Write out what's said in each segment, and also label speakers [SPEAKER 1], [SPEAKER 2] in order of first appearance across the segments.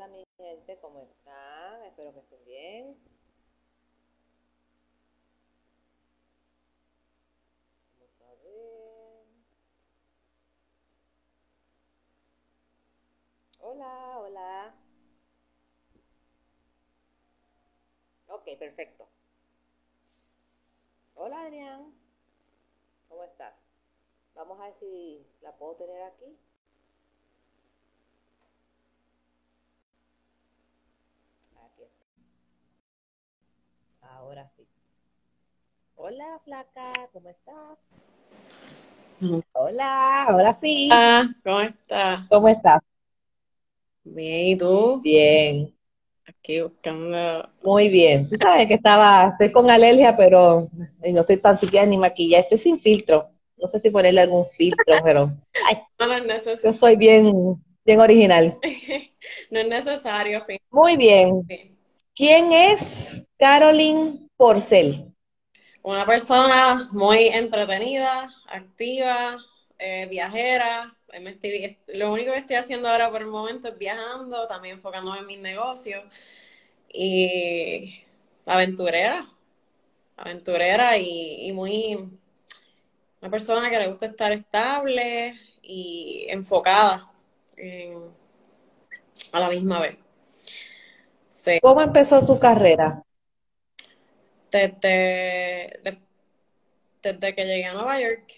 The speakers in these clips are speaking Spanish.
[SPEAKER 1] Hola mi gente, ¿cómo están? Espero que estén bien. Vamos a ver. Hola, hola. Ok, perfecto. Hola Adrián, ¿cómo estás? Vamos a ver si la puedo tener aquí. Ahora sí. Hola, flaca, ¿cómo estás? Hola, ahora sí.
[SPEAKER 2] ¿cómo estás?
[SPEAKER 1] ¿Cómo estás?
[SPEAKER 2] Bien, ¿y tú?
[SPEAKER 1] Bien,
[SPEAKER 2] Aquí buscando.
[SPEAKER 1] muy bien. Tú sabes que estaba, estoy con alergia, pero no estoy tan siquiera ni maquillada, estoy sin filtro. No sé si ponerle algún filtro, pero ay,
[SPEAKER 2] No, no es necesario.
[SPEAKER 1] yo soy bien, bien original.
[SPEAKER 2] No es necesario, fin.
[SPEAKER 1] Muy bien. ¿Quién es Caroline Porcel?
[SPEAKER 2] Una persona muy entretenida, activa, eh, viajera. Estoy- lo único que estoy haciendo ahora por el momento es viajando, también enfocándome en mis negocios. Y aventurera, aventurera y, muy una persona que le gusta estar estable y enfocada en- a la misma vez. Sí.
[SPEAKER 1] ¿Cómo empezó tu carrera?
[SPEAKER 2] Desde, de- desde que llegué a Nueva York,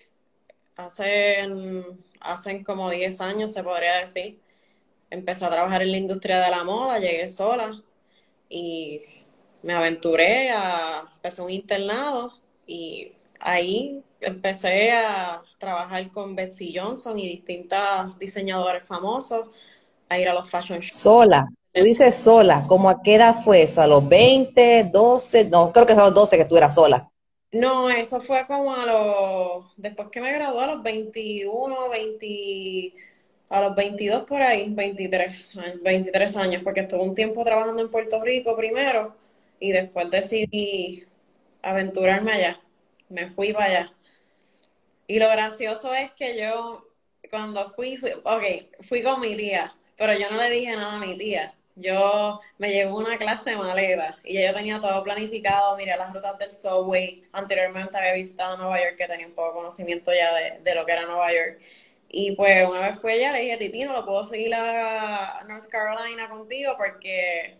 [SPEAKER 2] hace, hace como 10 años se podría decir, empecé a trabajar en la industria de la moda, llegué sola y me aventuré a, empecé un internado y ahí empecé a trabajar con Betsy Johnson y distintas diseñadores famosos, a ir a los fashion shows.
[SPEAKER 1] Sola. Tú dices sola. ¿Cómo a qué edad fue eso? ¿A los 20, 12? No, creo que a los 12 que tú eras sola.
[SPEAKER 2] No, eso fue como a los, después que me gradué, a los 21, 20, a los 22 por ahí, 23, ay, 23 años, porque estuve un tiempo trabajando en Puerto Rico primero y después decidí aventurarme allá. Me fui para allá. Y lo gracioso es que yo, cuando fui, fui, ok, fui con mi tía, pero yo no le dije nada a mi tía. Yo me llevo una clase de maleta y yo tenía todo planificado, miré las rutas del subway. Anteriormente había visitado Nueva York, que tenía un poco de conocimiento ya de, de lo que era Nueva York. Y pues una vez fui allá, le dije, Titi, no lo puedo seguir a North Carolina contigo porque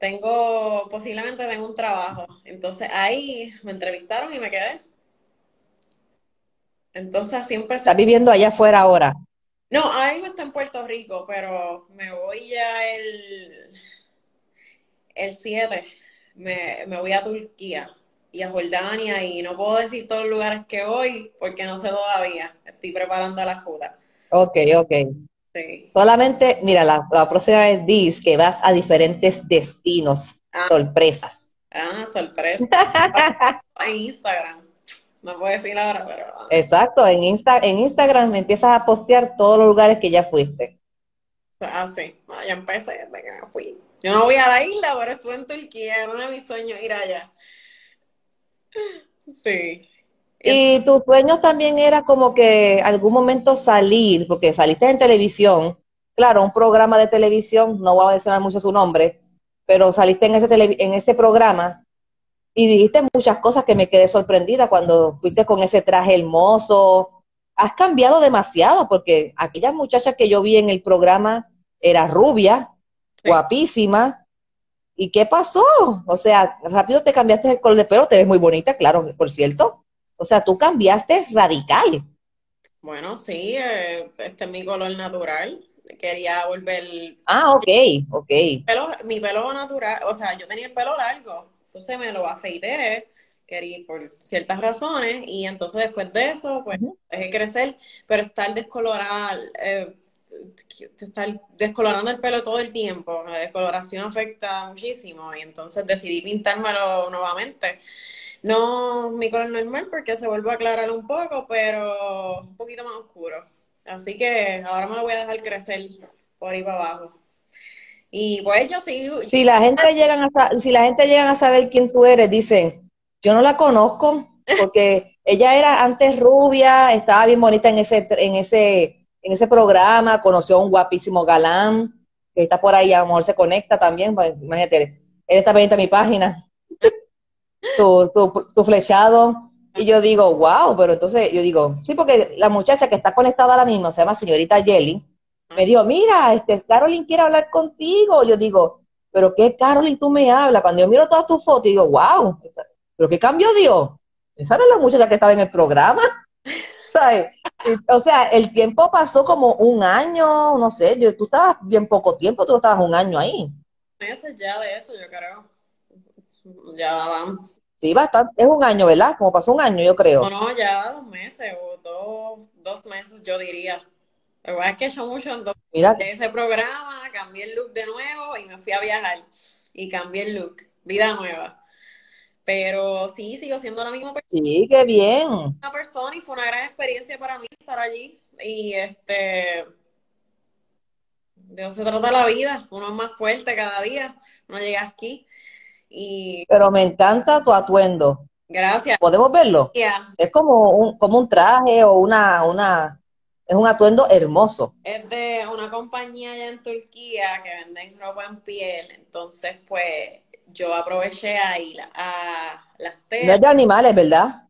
[SPEAKER 2] tengo, posiblemente tengo un trabajo. Entonces ahí me entrevistaron y me quedé. Entonces así empecé.
[SPEAKER 1] ¿Estás viviendo allá afuera ahora?
[SPEAKER 2] No, ahora mismo está en Puerto Rico, pero me voy ya el, el 7. Me, me voy a Turquía y a Jordania y no puedo decir todos los lugares que voy porque no sé todavía. Estoy preparando la juda.
[SPEAKER 1] Ok, ok.
[SPEAKER 2] Sí.
[SPEAKER 1] Solamente, mira, la, la próxima vez dices que vas a diferentes destinos,
[SPEAKER 2] Ah.
[SPEAKER 1] sorpresas.
[SPEAKER 2] Ah, sorpresa. En Instagram. No puedo decir ahora, pero...
[SPEAKER 1] Exacto, en, Insta, en Instagram me empiezas a postear todos los lugares que ya fuiste.
[SPEAKER 2] Ah, sí. No, ya empecé desde que me fui. Yo no voy a la isla, pero estuve en Turquía. Era uno de mis sueños ir allá. Sí.
[SPEAKER 1] Y tus sueños también era como que algún momento salir, porque saliste en televisión, claro, un programa de televisión, no voy a mencionar mucho su nombre, pero saliste en ese, tele- en ese programa y dijiste muchas cosas que me quedé sorprendida cuando fuiste con ese traje hermoso. Has cambiado demasiado, porque aquella muchacha que yo vi en el programa era rubia,
[SPEAKER 2] Sí.
[SPEAKER 1] guapísima. ¿Y qué pasó? O sea, rápido te cambiaste el color de pelo, te ves muy bonita, claro, por cierto. O sea, tú cambiaste radical.
[SPEAKER 2] Bueno, sí, eh, este es mi color natural. Quería volver
[SPEAKER 1] Ah, ok, ok.
[SPEAKER 2] pelo, mi pelo natural, o sea, yo tenía el pelo largo, entonces me lo afeité, quería por ciertas razones, y entonces después de eso, pues dejé crecer, pero estar descolorar, eh, estar descolorando el pelo todo el tiempo, la descoloración afecta muchísimo, y entonces decidí pintármelo nuevamente. No mi color normal porque se vuelve a aclarar un poco, pero un poquito más oscuro. Así que ahora me lo voy a dejar crecer por ahí para abajo. Y pues yo sí,
[SPEAKER 1] Si la gente llegan a, si la gente llegan a saber quién tú eres, dicen, yo no la conozco, porque ella era antes rubia, estaba bien bonita en ese, en ese, en ese programa, conoció a un guapísimo galán, que está por ahí, a lo mejor se conecta también, pues, imagínate, él está pendiente a mi página, tu, tu, tu flechado, y yo digo, wow, pero entonces yo digo, sí, porque la muchacha que está conectada ahora mismo, se llama señorita Jelly, me dijo, mira, este, Carolyn quiere hablar contigo. Yo digo, pero ¿qué Carolyn tú me hablas? Cuando yo miro todas tus fotos, digo, wow, pero ¿qué cambio dio? Esa es la muchacha que estaba en el programa. ¿Sabes? O sea, el tiempo pasó como un año, no sé, yo, tú estabas bien poco tiempo, tú no estabas un año ahí.
[SPEAKER 2] Meses ya de eso, yo creo. Ya van.
[SPEAKER 1] Sí, bastante, es un año, ¿verdad? Como pasó un año, yo creo.
[SPEAKER 2] No, no, ya dos meses o dos, dos meses, yo diría. La verdad es que hecho mucho en,
[SPEAKER 1] Mira,
[SPEAKER 2] ese programa, cambié el look de nuevo y me fui a viajar. Y cambié el look, vida nueva. Pero sí, sigo siendo la misma persona
[SPEAKER 1] sí, qué bien.
[SPEAKER 2] una persona y fue una gran experiencia para mí estar allí. Y este, de eso se trata la vida, uno es más fuerte cada día, uno llega aquí y
[SPEAKER 1] Pero me encanta tu atuendo.
[SPEAKER 2] gracias.
[SPEAKER 1] ¿Podemos verlo?
[SPEAKER 2] Ya,
[SPEAKER 1] Es como un, como un traje o una, una, es un atuendo hermoso.
[SPEAKER 2] Es de una compañía allá en Turquía que venden ropa en piel, entonces pues yo aproveché ahí la- a las
[SPEAKER 1] No
[SPEAKER 2] telas,
[SPEAKER 1] es de animales, ¿verdad?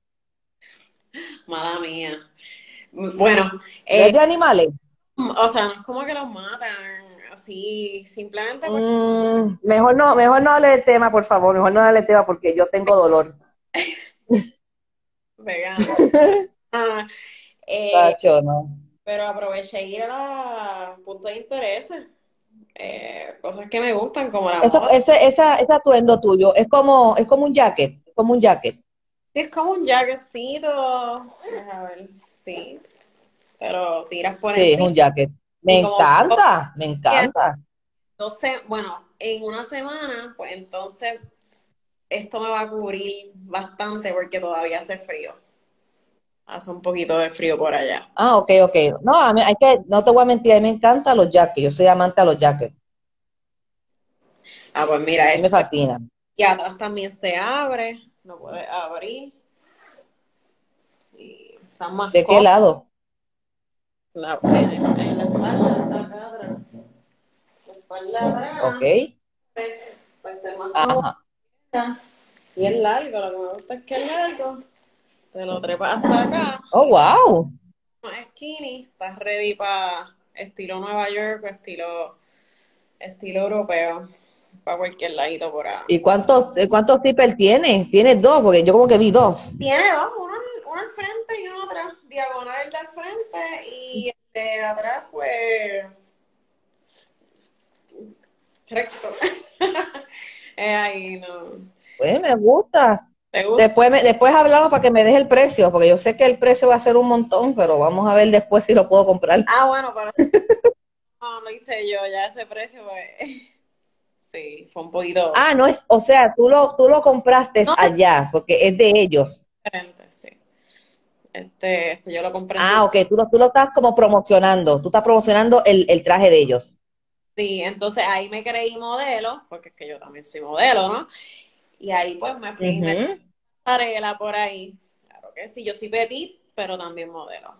[SPEAKER 2] madre mía. Bueno,
[SPEAKER 1] No es
[SPEAKER 2] eh,
[SPEAKER 1] de animales.
[SPEAKER 2] o sea, no es como que los matan, así, simplemente
[SPEAKER 1] Mm, mejor no, mejor no hable del tema, por favor. Mejor no hable del tema porque yo tengo dolor.
[SPEAKER 2] vegano. Ah, eh,
[SPEAKER 1] Tacho, no.
[SPEAKER 2] Pero aproveché ir a la punto de intereses, eh, cosas que me gustan, como la
[SPEAKER 1] Eso,
[SPEAKER 2] moda.
[SPEAKER 1] ese, esa, ese atuendo tuyo es como, es como un jacket, como un jacket.
[SPEAKER 2] Sí, es como un jacketcito, a ver, sí, pero tiras por
[SPEAKER 1] Sí, es un jacket. Me
[SPEAKER 2] como-
[SPEAKER 1] encanta, me encanta.
[SPEAKER 2] Entonces, bueno, en una semana, pues entonces esto me va a cubrir bastante porque todavía hace frío. Hace un poquito de frío por allá.
[SPEAKER 1] Ah, ok, ok. No, a mí hay que, no te voy a mentir, a mí me encantan los jackets. Yo soy amante a los jackets.
[SPEAKER 2] Ah, pues mira,
[SPEAKER 1] A mí me
[SPEAKER 2] esto.
[SPEAKER 1] fascinan.
[SPEAKER 2] Y atrás también se abre, lo puedes abrir. Y está más
[SPEAKER 1] ¿De qué lado?
[SPEAKER 2] La, en, en la espalda. La espalda
[SPEAKER 1] Ok.
[SPEAKER 2] pues, pues, más.
[SPEAKER 1] Ajá.
[SPEAKER 2] Y es largo, lo que me gusta es que es largo. Te lo trepas hasta acá,
[SPEAKER 1] Oh, wow.
[SPEAKER 2] skinny, estás ready para estilo Nueva York o estilo, estilo europeo, para cualquier ladito por ahí.
[SPEAKER 1] ¿Y cuántos, eh, cuántos zippers tiene? Tiene dos, porque yo como que vi dos.
[SPEAKER 2] Tiene dos, uno, uno al frente y uno atrás, diagonal el de al frente y el de atrás, pues, recto. Es ahí, no.
[SPEAKER 1] Pues me gusta. Después, me- después hablamos para que me deje el precio, porque yo sé que el precio va a ser un montón, pero vamos a ver después si lo puedo comprar.
[SPEAKER 2] Ah, bueno, pero no, lo hice yo, ya ese precio, pues, sí, fue un poquito
[SPEAKER 1] Ah, no es, o sea, tú lo, tú lo compraste
[SPEAKER 2] No.
[SPEAKER 1] allá, porque es de ellos.
[SPEAKER 2] diferente, sí. Este, este yo lo compré
[SPEAKER 1] Ah, ok, tú lo, tú lo estás como promocionando, tú estás promocionando el, el traje de ellos.
[SPEAKER 2] Sí, entonces ahí me creí modelo, porque es que yo también soy modelo, ¿no? Y ahí pues me fui y
[SPEAKER 1] Ujú.
[SPEAKER 2] pasarela por ahí. Claro que sí, yo soy petit, pero también modelo.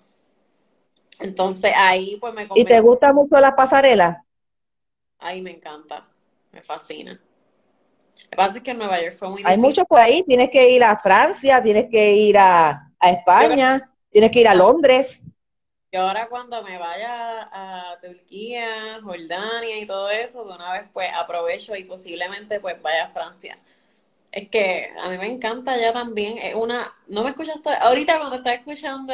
[SPEAKER 2] Entonces ahí pues me
[SPEAKER 1] ¿Y te
[SPEAKER 2] convencí,
[SPEAKER 1] gusta mucho las pasarelas?
[SPEAKER 2] ahí me encanta, me fascina. Lo que pasa es que en Nueva York fue muy
[SPEAKER 1] Hay
[SPEAKER 2] difícil.
[SPEAKER 1] muchos por ahí, tienes que ir a Francia, tienes que ir a, a España, tienes que ir a Londres.
[SPEAKER 2] Yo ahora cuando me vaya a Turquía, Jordania y todo eso, de una vez pues aprovecho y posiblemente pues vaya a Francia. Es que a mí me encanta allá también. Una, no me escuchaste, ahorita cuando estaba escuchando,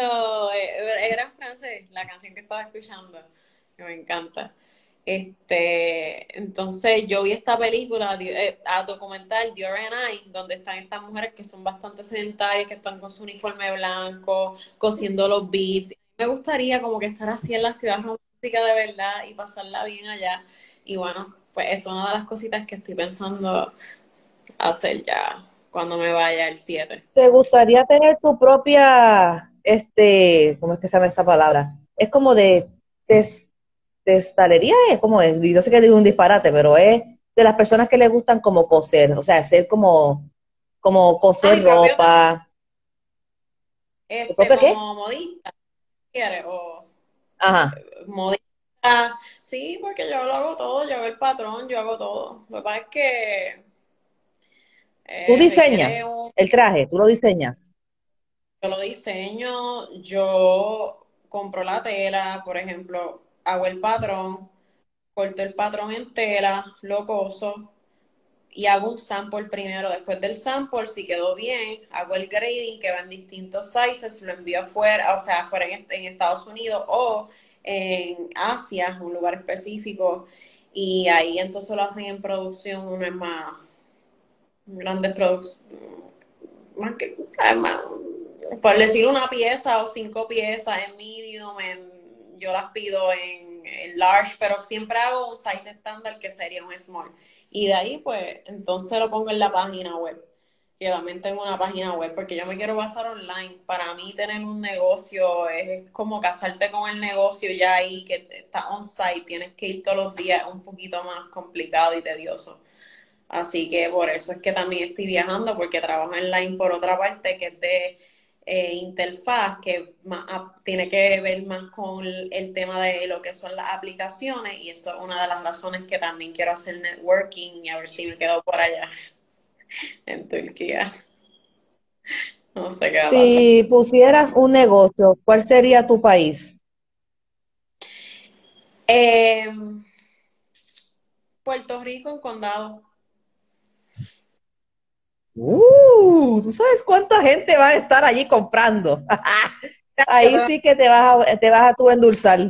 [SPEAKER 2] eh, era en francés, la canción que estaba escuchando, que me encanta. Este, entonces yo vi esta película, eh, a documental Dior and I, donde están estas mujeres que son bastante sedentarias, que están con su uniforme blanco, cosiendo los beats. Me gustaría como que estar así en la ciudad romántica de verdad y pasarla bien allá. Y bueno, pues es una de las cositas que estoy pensando hacer ya cuando me vaya el 7.
[SPEAKER 1] ¿Te gustaría tener tu propia, este, ¿cómo es que se llama esa palabra? Es como de tes- testalería, ¿es? ¿Cómo es? Yo sé que digo un disparate, pero es de las personas que les gustan como coser, o sea, hacer como, como coser
[SPEAKER 2] Ay,
[SPEAKER 1] ropa.
[SPEAKER 2] Este,
[SPEAKER 1] propio qué?
[SPEAKER 2] como modista, ¿quieres? O
[SPEAKER 1] Ajá.
[SPEAKER 2] modista sí, porque yo lo hago todo, yo hago el patrón, yo hago todo. Lo que pasa es que...
[SPEAKER 1] ¿Tú
[SPEAKER 2] eh,
[SPEAKER 1] diseñas el traje? ¿Tú lo diseñas?
[SPEAKER 2] Yo lo diseño, yo compro la tela, por ejemplo, hago el patrón, corto el patrón en tela, lo coso y hago un sample primero. Después del sample, si quedó bien, hago el grading que va en distintos sizes, lo envío afuera, o sea, afuera en, en Estados Unidos o en Asia, un lugar específico, y ahí entonces lo hacen en producción, uno es más grandes producciones, más que, más- por decir una pieza o cinco piezas en medium, en- yo las pido en, en large, pero siempre hago un size estándar que sería un small. Y de ahí, pues, entonces lo pongo en la página web. Que también tengo una página web porque yo me quiero basar online. Para mí tener un negocio es como casarte con el negocio ya ahí que está on site, tienes que ir todos los días, es un poquito más complicado y tedioso. Así que por eso es que también estoy viajando, porque trabajo online por otra parte, que es de eh, interfaz, que a- tiene que ver más con el, el tema de lo que son las aplicaciones, y eso es una de las razones que también quiero hacer networking y a ver si me quedo por allá en Turquía. No sé qué va a pasar.
[SPEAKER 1] Si pusieras un negocio, ¿cuál sería tu país?
[SPEAKER 2] Eh, Puerto Rico en condado.
[SPEAKER 1] Uh, ¿tú sabes cuánta gente va a estar allí comprando? Ahí sí que te vas a, te vas a tú endulzar.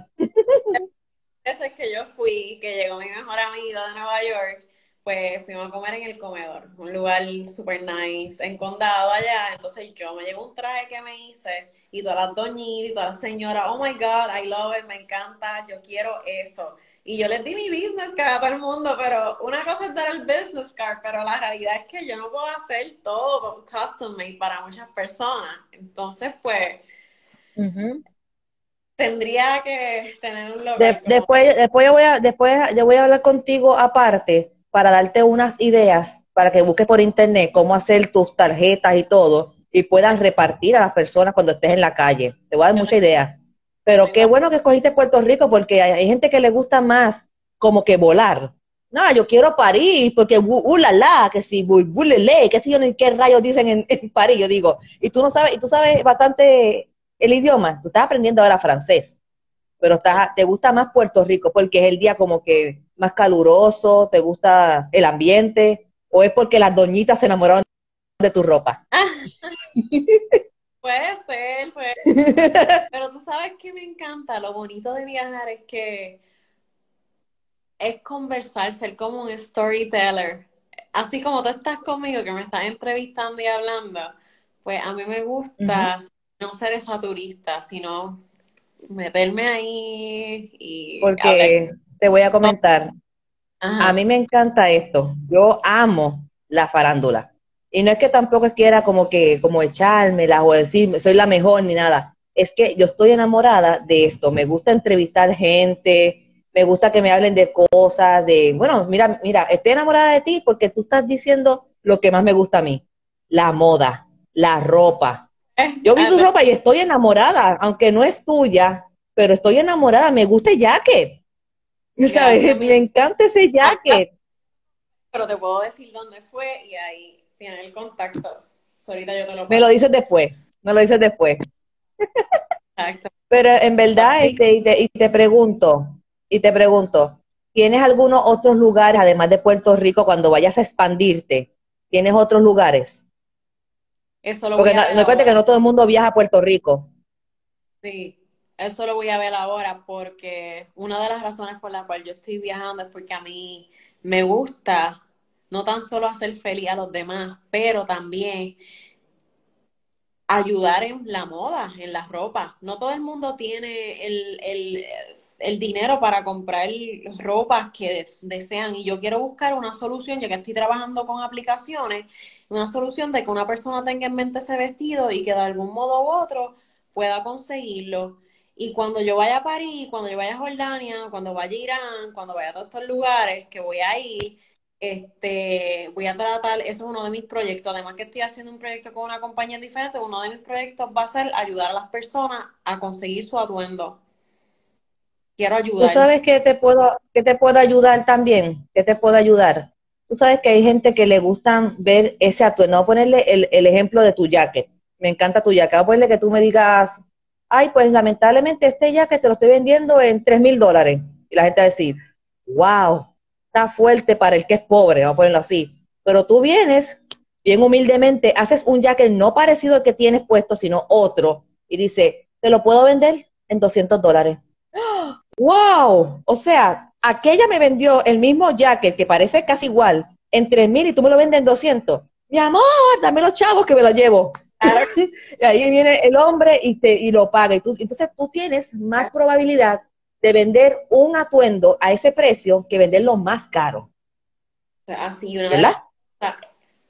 [SPEAKER 2] veces que yo fui, que llegó mi mejor amigo de Nueva York, pues fuimos a comer en el comedor, un lugar super nice, en condado allá. Entonces yo me llevo un traje que me hice y todas las doñitas y todas las señoras, oh my God, I love it, me encanta, yo quiero eso. Y yo les di mi business card a todo el mundo, pero una cosa es dar el business card, pero la realidad es que yo no puedo hacer todo custom made para muchas personas. Entonces, pues, tendría que tener un
[SPEAKER 1] De-
[SPEAKER 2] local como
[SPEAKER 1] después, después yo voy a, después yo voy a hablar contigo aparte para darte unas ideas para que busques por internet cómo hacer tus tarjetas y todo y puedas repartir a las personas cuando estés en la calle. Te voy a dar mucha idea. Pero qué bueno que escogiste Puerto Rico porque hay, hay gente que le gusta más como que volar. No, yo quiero París porque uh, uh, que si bu- bulele, que si yo ni qué rayos dicen en, en París, yo digo. Y tú no sabes, y tú sabes bastante el idioma. Tú estás aprendiendo ahora francés pero estás, te gusta más Puerto Rico porque es el día como que más caluroso, te gusta el ambiente, o es porque las doñitas se enamoraron de tu ropa.
[SPEAKER 2] Puede ser, puede ser. Pero tú sabes que me encanta, lo bonito de viajar es que es conversar, ser como un storyteller. Así como tú estás conmigo, que me estás entrevistando y hablando, pues a mí me gusta no ser esa turista, sino meterme ahí y hablar.
[SPEAKER 1] Porque te voy a comentar,
[SPEAKER 2] Ajá.
[SPEAKER 1] a mí me encanta esto, yo amo la farándula. Y no es que tampoco quiera como que, como echármela o decir soy la mejor ni nada. Es que yo estoy enamorada de esto. Me gusta entrevistar gente, me gusta que me hablen de cosas, de, bueno, mira, mira, estoy enamorada de ti porque tú estás diciendo lo que más me gusta a mí, la moda, la ropa. Yo vi tu ropa y estoy enamorada, aunque no es tuya, pero estoy enamorada, me gusta el jacket. ¿Sabes? Me encanta ese jacket.
[SPEAKER 2] Pero te puedo decir dónde fue y ahí tienes el contacto. So, ahorita yo te lo
[SPEAKER 1] Me lo dices después, me lo dices después.
[SPEAKER 2] Exacto.
[SPEAKER 1] Pero en verdad,
[SPEAKER 2] Sí.
[SPEAKER 1] este, y te, y te pregunto, y te pregunto, ¿tienes algunos otros lugares, además de Puerto Rico, cuando vayas a expandirte? ¿Tienes otros lugares?
[SPEAKER 2] Eso lo
[SPEAKER 1] Porque
[SPEAKER 2] voy a
[SPEAKER 1] no,
[SPEAKER 2] ver
[SPEAKER 1] no que no todo el mundo viaja a Puerto Rico.
[SPEAKER 2] Sí, eso lo voy a ver ahora porque una de las razones por la cual yo estoy viajando es porque a mí me gusta no tan solo hacer feliz a los demás, pero también ayudar en la moda, en la ropa. No todo el mundo tiene el, el, el dinero para comprar ropas que des- desean y yo quiero buscar una solución, ya que estoy trabajando con aplicaciones, una solución de que una persona tenga en mente ese vestido y que de algún modo u otro pueda conseguirlo. Y cuando yo vaya a París, cuando yo vaya a Jordania, cuando vaya a Irán, cuando vaya a todos estos lugares que voy a ir, este, voy a tratar, eso es uno de mis proyectos, además que estoy haciendo un proyecto con una compañía diferente, uno de mis proyectos va a ser ayudar a las personas a conseguir su atuendo. quiero ayudar.
[SPEAKER 1] ¿Tú sabes que te puedo, que te puedo ayudar también? ¿Qué te puedo ayudar? Tú sabes que hay gente que le gustan ver ese atuendo. Vamos a ponerle el, el ejemplo de tu jacket. Me encanta tu jacket. Vamos a ponerle que tú me digas, ay, pues lamentablemente este jacket te lo estoy vendiendo en tres mil dólares. Y la gente va a decir, wow, está fuerte para el que es pobre, vamos a ponerlo así. Pero tú vienes, bien humildemente, haces un jacket no parecido al que tienes puesto, sino otro, y dice, te lo puedo vender en 200 dólares. ¡Wow! O sea, aquella me vendió el mismo jacket que parece casi igual en 3 mil y tú me lo vendes en 200. Mi amor, dame los chavos que me lo llevo. y ahí viene el hombre y te y lo paga. Y tú, entonces tú tienes más probabilidad de vender un atuendo a ese precio que venderlo más caro.
[SPEAKER 2] Así, una
[SPEAKER 1] ¿Verdad?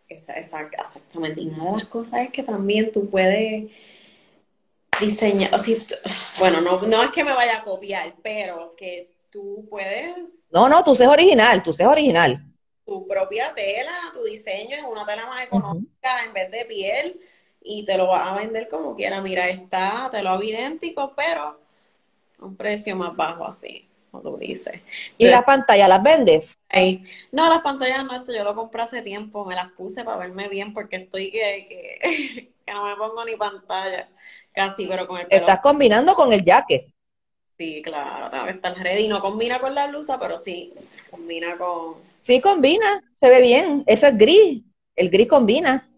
[SPEAKER 2] Exactamente. Y una de las cosas es que también tú puedes diseñar, o sea, bueno, no, no es que me vaya a copiar, pero que tú puedes...
[SPEAKER 1] No, no, tú seas original, tú seas original.
[SPEAKER 2] Tu propia tela, tu diseño en una tela más económica en vez de piel y te lo vas a vender como quiera. Mira, está, te lo hago idéntico, pero un precio más bajo así, como tú dices.
[SPEAKER 1] ¿Y las pantallas las vendes?
[SPEAKER 2] No, las pantallas no, esto yo lo compré hace tiempo, me las puse para verme bien porque estoy que, que, que no me pongo ni pantalla, casi, pero con el pelo.
[SPEAKER 1] Estás combinando con el jacket.
[SPEAKER 2] Sí, claro, tengo que estar ready. No combina con la blusa, pero sí, combina con...
[SPEAKER 1] Sí, combina, se ve bien. Eso es gris, el gris combina.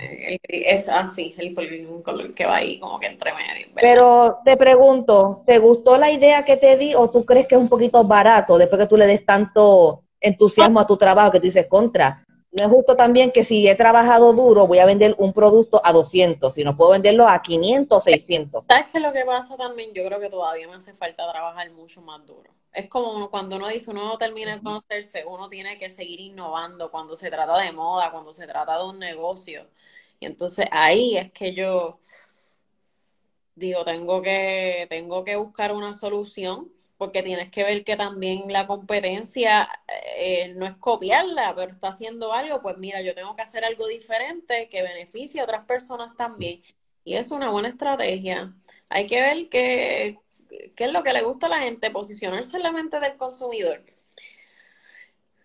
[SPEAKER 2] El es así, el, el color que va ahí como que entre medio. ¿verdad?
[SPEAKER 1] Pero te pregunto, ¿te gustó la idea que te di o tú crees que es un poquito barato después que tú le des tanto entusiasmo a tu trabajo que tú dices contra? No es justo también que si he trabajado duro voy a vender un producto a 200, si no puedo venderlo a 500 o 600.
[SPEAKER 2] ¿Sabes qué es lo que pasa también? Yo creo que todavía me hace falta trabajar mucho más duro. Es como cuando uno dice, uno no termina de conocerse, uno tiene que seguir innovando cuando se trata de moda, cuando se trata de un negocio. Y entonces ahí es que yo digo, tengo que, tengo que buscar una solución porque tienes que ver que también la competencia eh, no es copiarla, pero está haciendo algo, pues mira, yo tengo que hacer algo diferente que beneficie a otras personas también. Y es una buena estrategia. Hay que ver qué, qué es lo que le gusta a la gente, posicionarse en la mente del consumidor.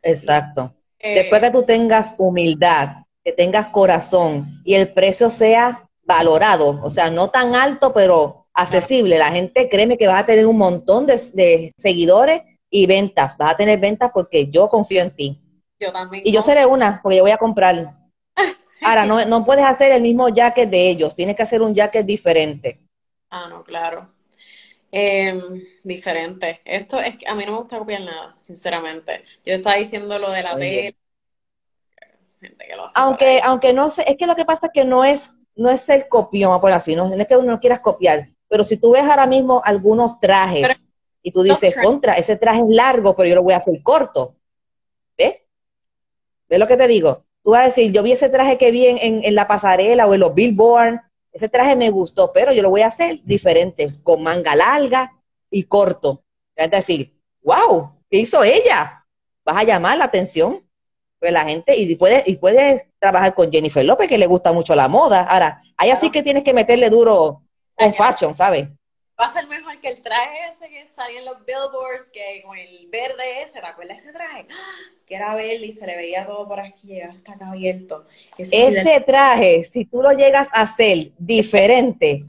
[SPEAKER 1] Exacto. Eh, Después que tú tengas humildad, que tengas corazón y el precio sea valorado, o sea, no tan alto, pero accesible. La gente créeme que vas a tener un montón de, de, seguidores y ventas. Vas a tener ventas porque yo confío en ti.
[SPEAKER 2] Yo también.
[SPEAKER 1] Y yo seré una, porque yo voy a comprar. Ahora, no, no puedes hacer el mismo jacket de ellos, tienes que hacer un jacket diferente.
[SPEAKER 2] Ah, no, claro. Eh, diferente. Esto es que a mí no me gusta copiar nada, sinceramente. Yo estaba diciendo lo de la tela.
[SPEAKER 1] Gente que lo hace aunque, aunque no sé, es que lo que pasa es que no es, no es el copión, por así, no, no es que uno no quieras copiar, pero si tú ves ahora mismo algunos trajes pero, y tú dices, no, contra, ese traje es largo, pero yo lo voy a hacer corto. ¿Ves? ¿Ves lo que te digo? Tú vas a decir, yo vi ese traje que vi en, en, en la pasarela o en los billboard, ese traje me gustó, pero yo lo voy a hacer diferente, con manga larga y corto. Vas a decir, wow, ¿qué hizo ella? Vas a llamar la atención. Pues la gente, y puedes, y puedes trabajar con Jennifer López, que le gusta mucho la moda. Ahora, ahí así que tienes que meterle duro con fashion, ¿sabes?
[SPEAKER 2] Va a ser mejor que el traje ese que salía en los billboards, que con el verde ese, ¿te acuerdas ese traje? Que era verde y se le veía todo por aquí, hasta acá abierto.
[SPEAKER 1] Ese, ese sí traje, si tú lo llegas a hacer diferente,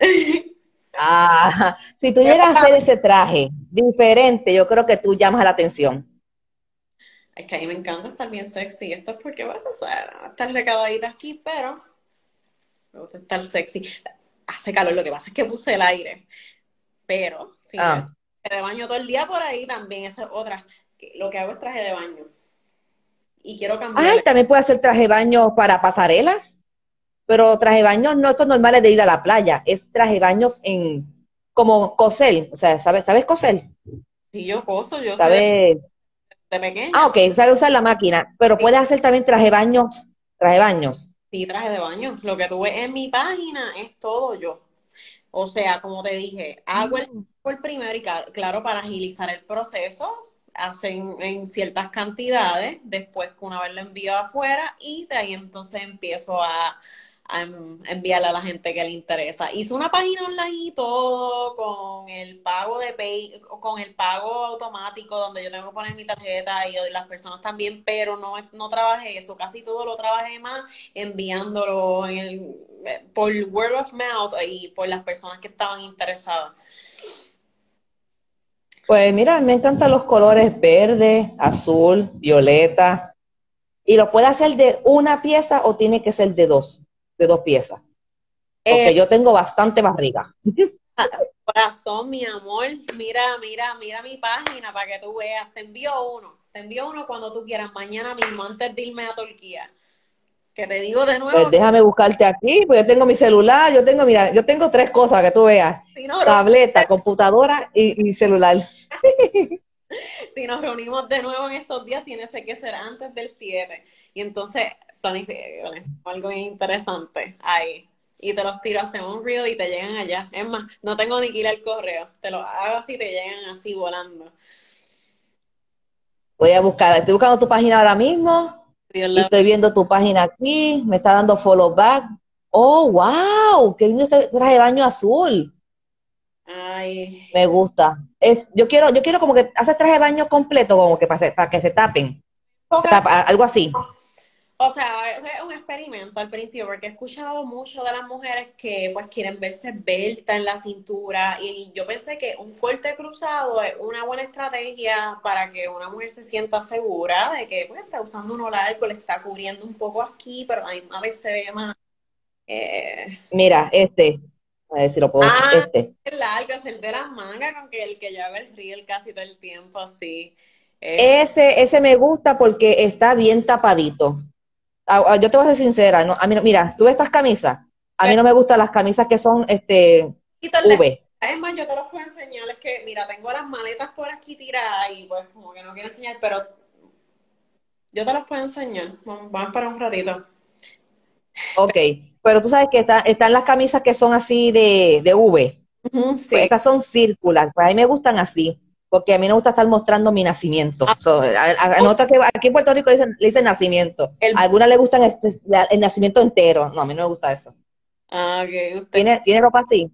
[SPEAKER 1] ah, si tú llegas a hacer ese traje diferente, yo creo que tú llamas la atención.
[SPEAKER 2] Es que a mí me encanta estar bien sexy. Esto es porque vas a estar recaudadita aquí, pero me gusta estar sexy hace calor, lo que pasa es que puse el aire, pero sí, ah. traje de baño todo el día por ahí también, esa es otra, lo que hago es traje de baño. Y quiero cambiar.
[SPEAKER 1] Ay, también puede hacer traje de baño para pasarelas, pero traje de baño no estos normales de ir a la playa, es traje de baños en, como coser, o sea, ¿sabes, ¿sabes coser?
[SPEAKER 2] Sí, yo coso, yo
[SPEAKER 1] ¿Sabes?
[SPEAKER 2] de pequeña.
[SPEAKER 1] Ah, ok, sabe usar la máquina, pero sí. puedes hacer también traje de baños, traje de baños.
[SPEAKER 2] Sí, traje de baño. Lo que tú ves en mi página es todo yo. O sea, como te dije, hago el, el primero y claro, para agilizar el proceso, hacen en ciertas cantidades, después que una vez lo envío afuera y de ahí entonces empiezo a, enviarle a la gente que le interesa. Hice una página online y todo con el pago de pay, con el pago automático donde yo tengo que poner mi tarjeta y las personas también, pero no, no trabajé eso, casi todo lo trabajé más enviándolo en el, por word of mouth y por las personas que estaban interesadas.
[SPEAKER 1] Pues mira, me encantan los colores verde, azul, violeta. ¿Y lo puede hacer de una pieza o tiene que ser de dos? De dos piezas. Porque eh, yo tengo bastante barriga.
[SPEAKER 2] Corazón, mi amor, mira, mira, mira mi página para que tú veas. Te envío uno. Te envío uno cuando tú quieras, mañana mismo, antes de irme a Turquía. Que te digo de nuevo.
[SPEAKER 1] Pues déjame buscarte aquí, pues yo tengo mi celular, yo tengo, mira, yo tengo tres cosas que tú veas. Tableta, computadora y, celular.
[SPEAKER 2] si nos reunimos de nuevo en estos días, tiene que ser antes del 7. Y entonces, algo interesante ahí. Y te los tiro, hacemos un reel y te llegan allá. Es más, no tengo ni que ir al correo. Te lo hago así, te llegan así volando.
[SPEAKER 1] Voy a buscar, estoy buscando tu página ahora mismo estoy viendo tu página aquí, me está dando follow back. Oh, wow, qué lindo este traje de baño azul.
[SPEAKER 2] Ay.
[SPEAKER 1] Me gusta. Es, yo quiero, yo quiero como que hacer traje de baño completo, como que para, para que se tapen. algo así.
[SPEAKER 2] O sea, es un experimento al principio, porque he escuchado mucho de las mujeres que pues quieren verse belta en la cintura y yo pensé que un corte cruzado es una buena estrategia para que una mujer se sienta segura de que pues está usando un largo, le está cubriendo un poco aquí, pero a veces se ve más... Eh...
[SPEAKER 1] Mira, este, a ver si lo puedo, ah, este.
[SPEAKER 2] el largo, es el de las mangas con que el que hago el casi todo el tiempo así.
[SPEAKER 1] Ese, ese me gusta porque está bien tapadito. Ah, ah, yo te voy a ser sincera, no, a mí, mira, tú ves estas camisas, a mí no me gustan las camisas que son este
[SPEAKER 2] V. Es más, yo te los puedo enseñar, es que, mira, tengo las maletas por aquí tiradas y pues como que no quiero enseñar, pero yo te los puedo enseñar. Vamos, para un ratito.
[SPEAKER 1] Ok, pero tú sabes que están las camisas que son así de, de V. Pues estas son circular, pues a mí me gustan así porque a mí no me gusta estar mostrando mi nacimiento. Ah. que aquí en Puerto Rico le dicen, nacimiento. a algunas le gustan este, el nacimiento entero. No, a mí no me gusta eso.
[SPEAKER 2] Ah, ok.
[SPEAKER 1] ¿Tiene, ¿Tiene ropa así?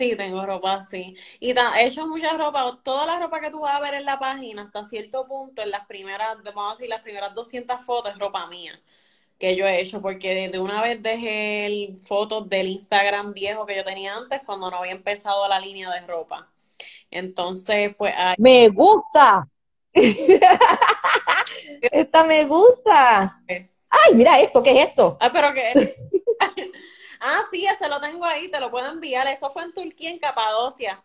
[SPEAKER 2] Sí, tengo ropa así. Y he hecho mucha ropa, toda la ropa que tú vas a ver en la página, hasta cierto punto, en las primeras, vamos a decir, las primeras 200 fotos es ropa mía que yo he hecho, porque de una vez dejé fotos del Instagram viejo que yo tenía antes cuando no había empezado la línea de ropa. Entonces, pues...
[SPEAKER 1] Me gusta. Esta me gusta. Ay, mira esto, ¿qué es esto?
[SPEAKER 2] Ah, pero que... ah, sí, ese lo tengo ahí, te lo puedo enviar. Eso fue en Turquía, en Capadocia.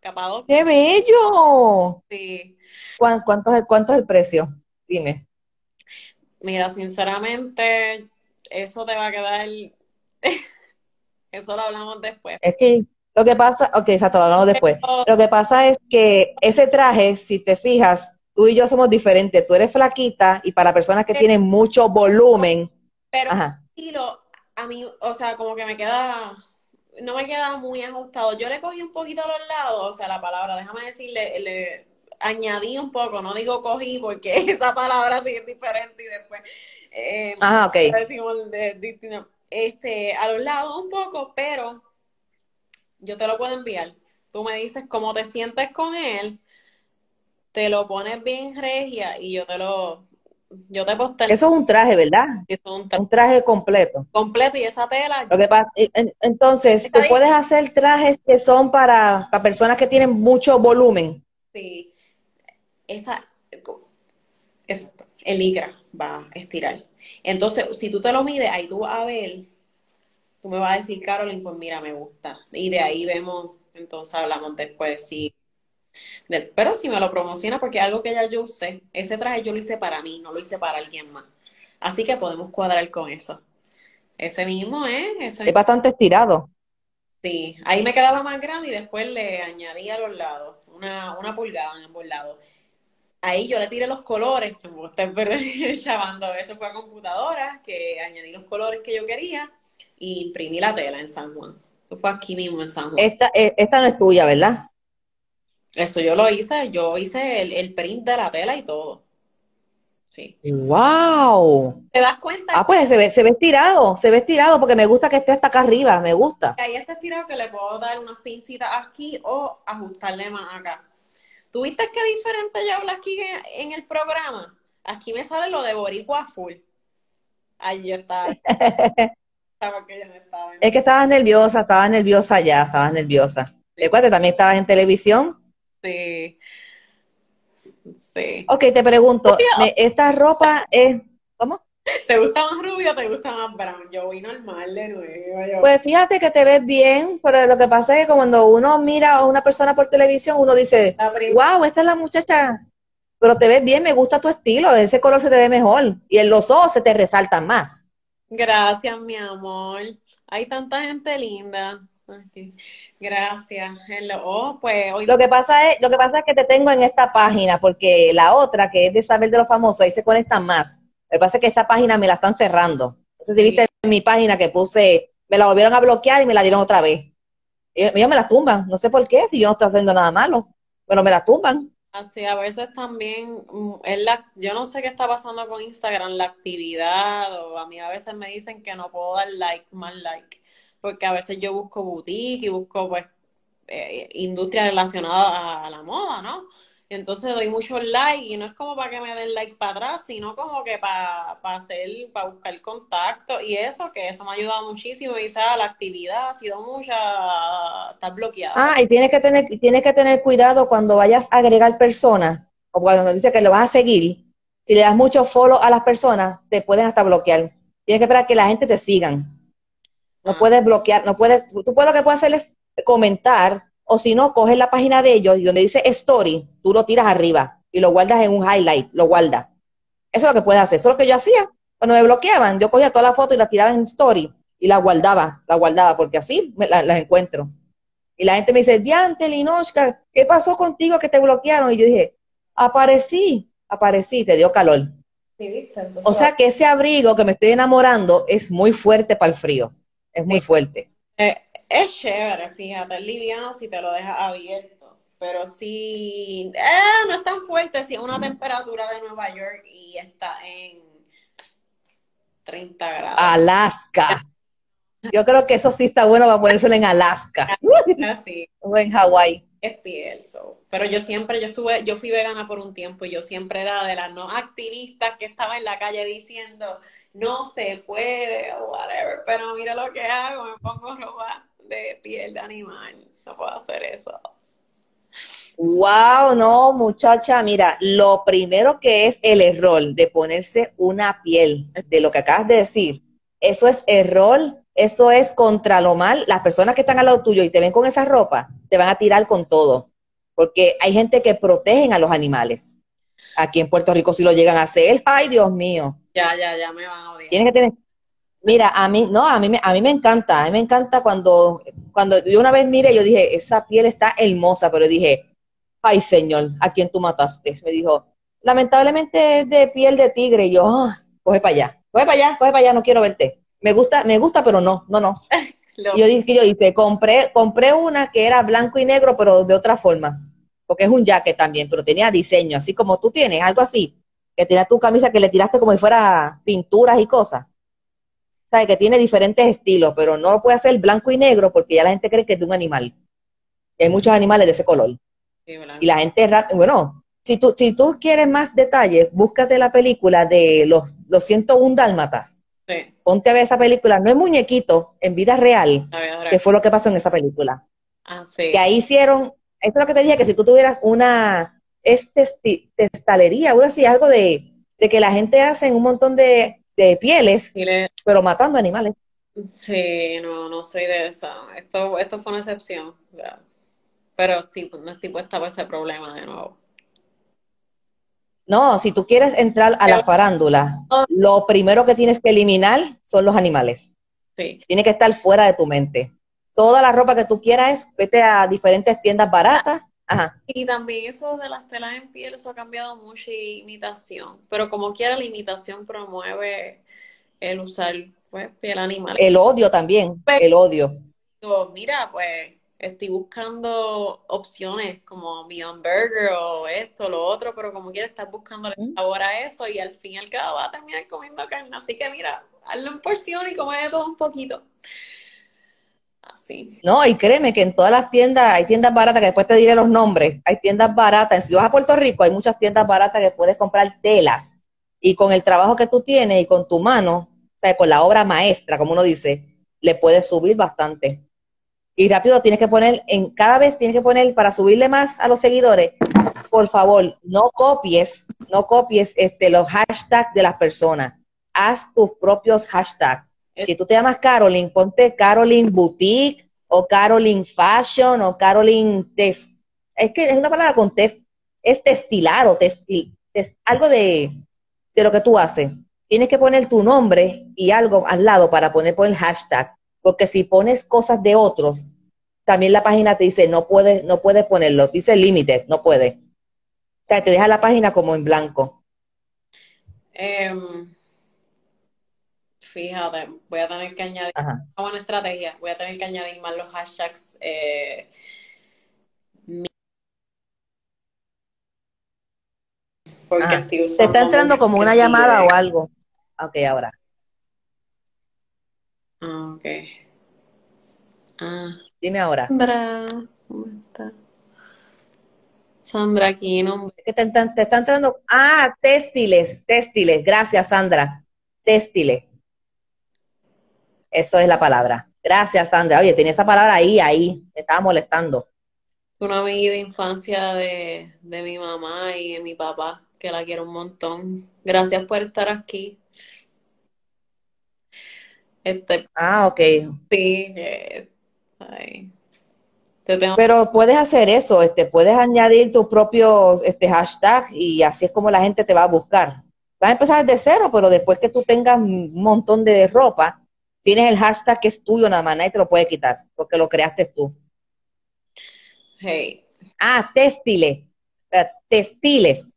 [SPEAKER 2] Capadocia.
[SPEAKER 1] ¡Qué bello!
[SPEAKER 2] Sí.
[SPEAKER 1] ¿Cuánto, es, ¿Cuánto es el precio? Dime.
[SPEAKER 2] Mira, sinceramente, eso te va a quedar... eso lo hablamos después.
[SPEAKER 1] Es que lo que pasa, ok, exacto, lo hablamos después. Lo que pasa es que ese traje, si te fijas, tú y yo somos diferentes. Tú eres flaquita y para personas que tienen mucho volumen.
[SPEAKER 2] Pero a mí, o sea, como que me queda, no me queda muy ajustado. Yo le cogí un poquito a los lados, o sea, la palabra, déjame decirle, le añadí un poco, no digo cogí porque esa palabra sí es diferente y después.
[SPEAKER 1] Eh, Ajá, ok.
[SPEAKER 2] este, a los lados un poco, pero yo te lo puedo enviar. Tú me dices cómo te sientes con él, te lo pones bien regia y yo te lo, yo te posteo.
[SPEAKER 1] Eso es un traje, ¿verdad?
[SPEAKER 2] es
[SPEAKER 1] un, traje. completo.
[SPEAKER 2] Completo y esa tela.
[SPEAKER 1] Lo que pasa, entonces, tú puedes hacer trajes que son para, para personas que tienen mucho volumen.
[SPEAKER 2] Sí. Esa, exacto, el licra va a estirar. Entonces, si tú te lo mides, ahí tú vas a ver tú me vas a decir, Carolyn, pues mira, me gusta. Y de ahí vemos, entonces hablamos después, sí. pero si me lo promociona, porque es algo que ya yo usé, ese traje yo lo hice para mí, no lo hice para alguien más. Así que podemos cuadrar con eso. Ese mismo ¿eh?
[SPEAKER 1] es bastante estirado.
[SPEAKER 2] Sí, ahí me quedaba más grande y después le añadí a los lados, una, una pulgada en ambos lados. Ahí yo le tiré los colores, como ustedes chavando, eso fue a computadora, que añadí los colores que yo quería y imprimí la tela en San Juan. Eso fue aquí mismo en San Juan.
[SPEAKER 1] Esta, eh, esta no es tuya, ¿verdad?
[SPEAKER 2] Eso yo lo hice, yo hice el, print de la tela y todo. Sí.
[SPEAKER 1] ¡Wow!
[SPEAKER 2] ¿Te das cuenta?
[SPEAKER 1] Ah, pues se ve, se ve estirado, se ve estirado porque me gusta que esté hasta acá arriba, me gusta.
[SPEAKER 2] ahí está estirado que le puedo dar unas pincitas aquí o ajustarle más acá. ¿Tuviste qué diferente yo hablo aquí en, en el programa? Aquí me sale lo de boricua full. Ahí yo estaba. porque yo no estaba.
[SPEAKER 1] Es que estabas nerviosa, estabas nerviosa ya, estabas nerviosa. Recuerda, también estabas en televisión.
[SPEAKER 2] Sí. Sí.
[SPEAKER 1] Ok, te pregunto, me- ¿esta ropa es, ¿cómo?
[SPEAKER 2] ¿Te gusta más rubio o te gusta más brown? Yo voy normal de nuevo. Yo...
[SPEAKER 1] Pues fíjate que te ves bien, pero lo que pasa es que cuando uno mira a una persona por televisión, uno dice, wow, esta es la muchacha, pero te ves bien, me gusta tu estilo, ese color se te ve mejor y en los ojos se te resaltan más.
[SPEAKER 2] Gracias, mi amor. Hay tanta gente linda. Gracias. Hello. Oh, pues hoy
[SPEAKER 1] Lo que pasa es, lo que pasa es que te tengo en esta página, porque la otra, que es de saber de los famosos, ahí se conectan más. Lo que pasa es que esa página me la están cerrando. Entonces, si
[SPEAKER 2] Sí.
[SPEAKER 1] viste en mi página que puse, me la volvieron a bloquear y me la dieron otra vez. Ellos, ellos me la tumban, no sé por qué, si yo no estoy haciendo nada malo, pero me la tumban.
[SPEAKER 2] Así a veces también mm, es la, yo no sé qué está pasando con Instagram, la actividad, o a mí a veces me dicen que no puedo dar like, más like, porque a veces yo busco boutique y busco pues eh, industria relacionada a la moda, ¿no? Entonces doy muchos likes y no es como para que me den like para atrás, sino como que para hacer, para buscar contacto y eso, que eso me ha ayudado muchísimo. Y ah, la actividad ha sido mucha, está bloqueada.
[SPEAKER 1] Ah, y tienes que tener, tienes que tener cuidado cuando vayas a agregar personas, o cuando dice que lo vas a seguir, si le das mucho follow a las personas, te pueden hasta bloquear. Tienes que esperar que la gente te sigan. No
[SPEAKER 2] Ah.
[SPEAKER 1] puedes bloquear, no puedes, tú puedes lo que puedes hacer es comentar, o si no, coges la página de ellos y donde dice story, tú lo tiras arriba y lo guardas en un highlight, lo guardas. Eso es lo que puedes hacer. Eso es lo que yo hacía. Cuando me bloqueaban, yo cogía toda la foto y la tiraba en story y la guardaba, la guardaba, porque así me la- las encuentro. Y la gente me dice, Diante, Linoshka, ¿qué pasó contigo que te bloquearon? Y yo dije, aparecí, aparecí, te dio calor. O sea que ese abrigo que me estoy enamorando es muy fuerte para el frío. Es muy
[SPEAKER 2] Sí.
[SPEAKER 1] fuerte.
[SPEAKER 2] eh, es chévere, fíjate, es liviano si te lo dejas abierto. Pero si eh, no es tan fuerte, si es una temperatura de Nueva York y está en 30 grados.
[SPEAKER 1] Alaska. Yo creo que eso sí está bueno para ponérselo en Alaska
[SPEAKER 2] Así.
[SPEAKER 1] o en Hawái.
[SPEAKER 2] es piel, so. Pero yo siempre, yo estuve, yo fui vegana por un tiempo y yo siempre era de las no activistas que estaba en la calle diciendo no se puede o whatever, pero mira lo que hago, me pongo ropa de piel de animal, no puedo hacer eso.
[SPEAKER 1] Wow, no, muchacha, mira, lo primero que es el error de ponerse una piel, de lo que acabas de decir, eso es error, eso es contra lo mal. Las personas que están al lado tuyo y te ven con esa ropa, te van a tirar con todo, porque hay gente que protegen a los animales. Aquí en Puerto Rico si lo llegan a hacer, ay Dios mío,
[SPEAKER 2] Ya, ya, ya me van a odiar.
[SPEAKER 1] Tienes que tener. Mira, a mí, no, a mí, me- a mí me encanta, a mí me encanta cuando, cuando yo una vez mire, yo dije, esa piel está hermosa, pero dije, ay señor, ¿a quién tú mataste? Me dijo, lamentablemente es de piel de tigre, y yo, "Ah, coge para allá, coge para allá, coge para allá, no quiero verte. Me gusta, me gusta, pero no, no, no. Y yo dije, yo hice, compré, compré una que era blanco y negro, pero de otra forma, porque es un jacket también, pero tenía diseño, así como tú tienes, algo así, que tenía tu camisa que le tiraste como si fuera pinturas y cosas. ¿Sabes? Que tiene diferentes estilos, pero no lo puede hacer blanco y negro porque ya la gente cree que es de un animal. Y hay muchos animales de ese color.
[SPEAKER 2] Sí.
[SPEAKER 1] Y la gente, bueno, si tú, si tú quieres más detalles, búscate la película de los, los 101 dálmatas.
[SPEAKER 2] Sí,
[SPEAKER 1] Ponte a ver esa película, no es muñequito, en vida real, que fue lo que pasó en esa película.
[SPEAKER 2] Ah, sí.
[SPEAKER 1] Que ahí hicieron, esto es lo que te dije, que si tú tuvieras una es testi- testalería, algo así, algo de, de que la gente hace un montón de, de pieles,
[SPEAKER 2] le-
[SPEAKER 1] pero matando animales.
[SPEAKER 2] Sí, no, no soy de esa. Esto, esto fue una excepción. ¿verdad? Pero tipo, no estoy puesta para ese problema de nuevo.
[SPEAKER 1] No, si tú quieres entrar a la farándula, lo primero que tienes que eliminar son los animales.
[SPEAKER 2] Sí.
[SPEAKER 1] Tiene que estar fuera de tu mente. Toda la ropa que tú quieras, vete a diferentes tiendas baratas. Ajá.
[SPEAKER 2] Y también eso de las telas en piel, eso ha cambiado mucho y imitación. Pero como quiera, la imitación promueve el usar pues, piel animal.
[SPEAKER 1] El odio también, el odio.
[SPEAKER 2] Digo, mira, pues estoy buscando opciones como Beyond Burger o esto, lo otro, pero como quieras estar buscando el sabor a eso y al fin y al cabo va a terminar comiendo carne. Así que mira, hazlo en porción y come de todo un poquito. Así.
[SPEAKER 1] No, y créeme que en todas las tiendas, hay tiendas baratas que después te diré los nombres, hay tiendas baratas, si vas a Puerto Rico hay muchas tiendas baratas que puedes comprar telas y con el trabajo que tú tienes y con tu mano, o sea, con la obra maestra, como uno dice, le puedes subir bastante. Y rápido tienes que poner, en cada vez tienes que poner para subirle más a los seguidores, por favor, no copies, no copies este, los hashtags de las personas. Haz tus propios hashtags. Si tú te llamas Caroline, ponte Caroline Boutique o Caroline Fashion o Caroline Test. Es que es una palabra con test, es testilar o textil, algo de, de lo que tú haces. Tienes que poner tu nombre y algo al lado para poner por el hashtag porque si pones cosas de otros, también la página te dice no puedes, no puedes ponerlo, dice límite, no puede. O sea, te deja la página como en blanco.
[SPEAKER 2] Em, fíjate, voy a tener que añadir una buena estrategia, voy a tener que añadir más los hashtags. Eh,
[SPEAKER 1] porque te está entrando como una llamada o algo. Ok, ahora.
[SPEAKER 2] Ah, ok.
[SPEAKER 1] Ah. Dime ahora.
[SPEAKER 2] Sandra, ¿cómo está? Sandra, aquí no.
[SPEAKER 1] te, te, te está entrando. Ah, textiles, textiles. Gracias, Sandra. Textiles. Eso es la palabra. Gracias, Sandra. Oye, tenía esa palabra ahí, ahí. Me estaba molestando.
[SPEAKER 2] Una amiga de infancia de, de mi mamá y de mi papá, que la quiero un montón. Gracias por estar aquí.
[SPEAKER 1] Este, ah, ok.
[SPEAKER 2] Sí,
[SPEAKER 1] Pero puedes hacer eso, este, puedes añadir tus propios este, hashtag y así es como la gente te va a buscar. Vas a empezar de cero, pero después que tú tengas un montón de ropa, tienes el hashtag que es tuyo nada más, nadie te lo puede quitar, porque lo creaste tú.
[SPEAKER 2] Hey.
[SPEAKER 1] Ah, textiles. Textiles.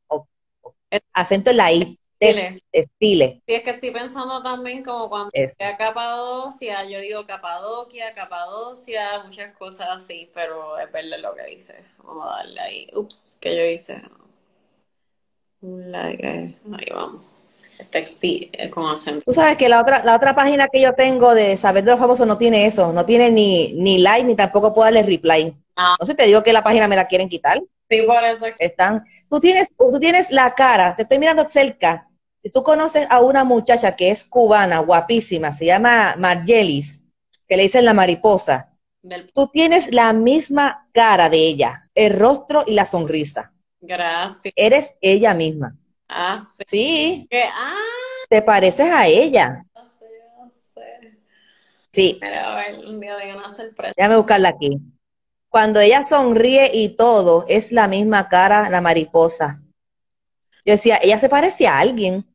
[SPEAKER 1] Acento en la I. Estiles.
[SPEAKER 2] Sí, es que estoy pensando también como cuando es. Capadocia, yo digo Capadocia, Capadocia, muchas cosas así, pero es verle lo que dice. Vamos a darle ahí. Ups, que yo hice. Ahí vamos. Textil, eh, con acento.
[SPEAKER 1] Tú sabes que la otra, la otra página que yo tengo de Saber de los Famosos no tiene eso, no tiene ni, ni like ni tampoco puedo darle reply. Ah. No sé, te digo que la página me la quieren quitar.
[SPEAKER 2] Sí, por eso.
[SPEAKER 1] Están, tú tienes, tú tienes la cara, te estoy mirando cerca, si tú conoces a una muchacha que es cubana, guapísima, se llama Margelis, que le dicen la mariposa, tú tienes la misma cara de ella, el rostro y la sonrisa.
[SPEAKER 2] Gracias.
[SPEAKER 1] Eres ella misma.
[SPEAKER 2] Ah,
[SPEAKER 1] sí.
[SPEAKER 2] sí. Ah.
[SPEAKER 1] Te pareces a ella.
[SPEAKER 2] No sé, no sé.
[SPEAKER 1] Sí.
[SPEAKER 2] Pero a ver, un día de una sorpresa.
[SPEAKER 1] Déjame buscarla aquí. Cuando ella sonríe y todo, es la misma cara, la mariposa. Yo decía, ella se parece a alguien.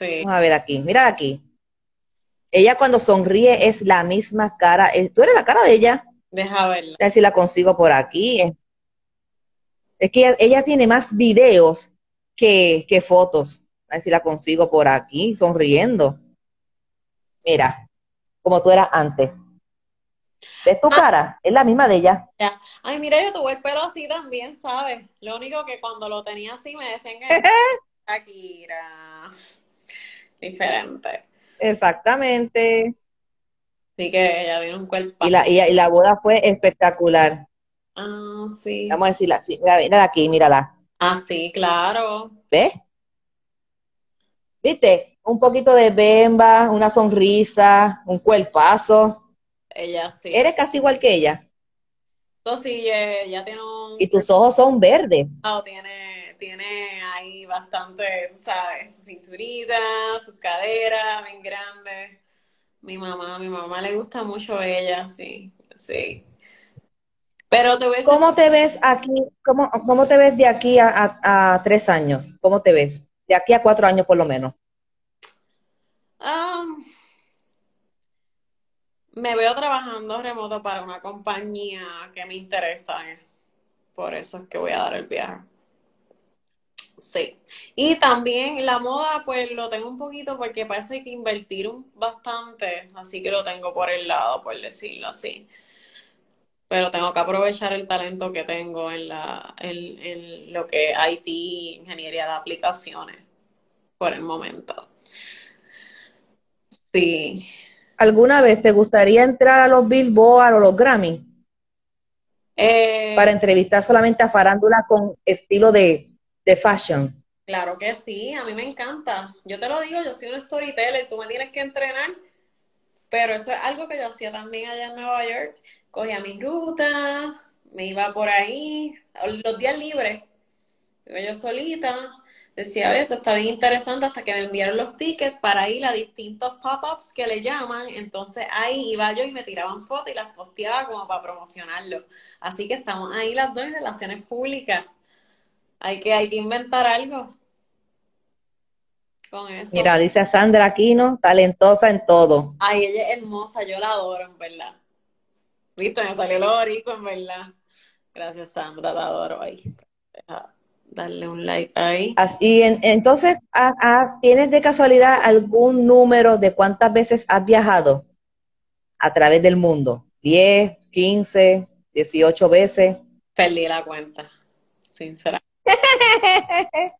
[SPEAKER 1] Vamos a ver aquí, mira aquí. Ella cuando sonríe es la misma cara. Eh, ¿Tú eres la cara de ella?
[SPEAKER 2] Deja verla.
[SPEAKER 1] A ver si la consigo por aquí. Es que ella, tiene más videos que, que fotos. A ver si la consigo por aquí, sonriendo. Mira, como tú eras antes. ¿Ves tu ah. cara? Es la misma de ella.
[SPEAKER 2] Ay, mira, yo tuve el pelo así también, ¿sabes? Lo único que cuando lo tenía así me decían que Shakira diferente.
[SPEAKER 1] Exactamente.
[SPEAKER 2] Así que ella vino un cuerpo.
[SPEAKER 1] Y la, y, la boda fue espectacular.
[SPEAKER 2] Ah, sí.
[SPEAKER 1] Vamos a decirla así. Mira, mira aquí, mírala.
[SPEAKER 2] Ah, sí, claro.
[SPEAKER 1] ¿Ves? ¿Viste? Un poquito de bemba, una sonrisa, un cuerpazo.
[SPEAKER 2] Ella sí.
[SPEAKER 1] Eres casi igual que ella.
[SPEAKER 2] Eso sí, ella tiene un...
[SPEAKER 1] Y tus ojos son verdes.
[SPEAKER 2] Ah, tiene tiene ahí bastante, ¿sabes? Su cinturita, sus caderas bien grandes. Mi mamá, mi mamá le gusta mucho ella, sí, sí. Pero te ves...
[SPEAKER 1] ¿Cómo te ves aquí? ¿Cómo, cómo te ves de aquí a, a, tres años? ¿Cómo te ves? De aquí a cuatro años por lo menos.
[SPEAKER 2] Um, me veo trabajando remoto para una compañía que me interesa. Eh. Por eso es que voy a dar el viaje. Sí. Y también la moda, pues lo tengo un poquito porque parece que invertir bastante, así que lo tengo por el lado, por decirlo así. pero tengo que aprovechar el talento que tengo en, la, en, en lo que IT, ingeniería de aplicaciones, por el momento. Sí.
[SPEAKER 1] ¿Alguna vez te gustaría entrar a los Billboard o los Grammy?
[SPEAKER 2] Eh,
[SPEAKER 1] para entrevistar solamente a farándula con estilo de, de fashion.
[SPEAKER 2] Claro que sí, a mí me encanta. Yo te lo digo, yo soy un storyteller, tú me tienes que entrenar, pero eso es algo que yo hacía también allá en Nueva York. Cogía mi ruta, me iba por ahí, los días libres, iba yo solita, decía, oye, esto está bien interesante hasta que me enviaron los tickets para ir a distintos pop-ups que le llaman. Entonces ahí iba yo y me tiraban fotos y las posteaba como para promocionarlo. Así que estamos ahí las dos en relaciones públicas. Hay que, hay que inventar algo con eso.
[SPEAKER 1] Mira, dice Sandra Aquino, talentosa en todo.
[SPEAKER 2] Ay, ella es hermosa, yo la adoro, en verdad. Viste, me salió lo en verdad. Gracias, Sandra, la adoro ahí darle un like ahí.
[SPEAKER 1] Y entonces, ¿tienes de casualidad algún número de cuántas veces has viajado a través del mundo? ¿10, 15, 18 veces?
[SPEAKER 2] Perdí la cuenta, sinceramente.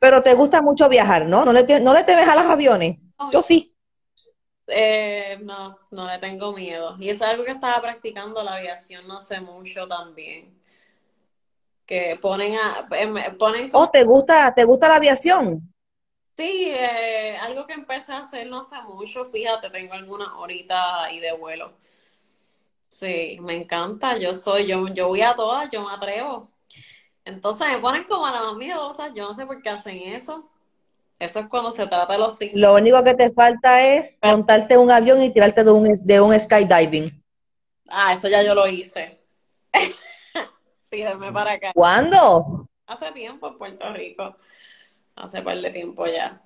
[SPEAKER 1] Pero te gusta mucho viajar, ¿no? ¿No le, no le te ves a los aviones? Yo sí.
[SPEAKER 2] Eh, no, no le tengo miedo. Y es algo que estaba practicando la aviación no sé mucho también que ponen a em, ponen
[SPEAKER 1] oh te gusta te gusta la aviación
[SPEAKER 2] sí eh, algo que empecé a hacer no hace mucho fíjate tengo algunas horitas ahí de vuelo sí me encanta yo soy yo yo voy a todas yo me atrevo entonces me ponen como a la más miedosa yo no sé por qué hacen eso eso es cuando se trata de los signos.
[SPEAKER 1] Lo único que te falta es montarte un avión y tirarte de un, de un skydiving.
[SPEAKER 2] Ah, eso ya yo lo hice. tirarme para acá.
[SPEAKER 1] ¿Cuándo?
[SPEAKER 2] Hace tiempo en Puerto Rico. Hace par de tiempo ya.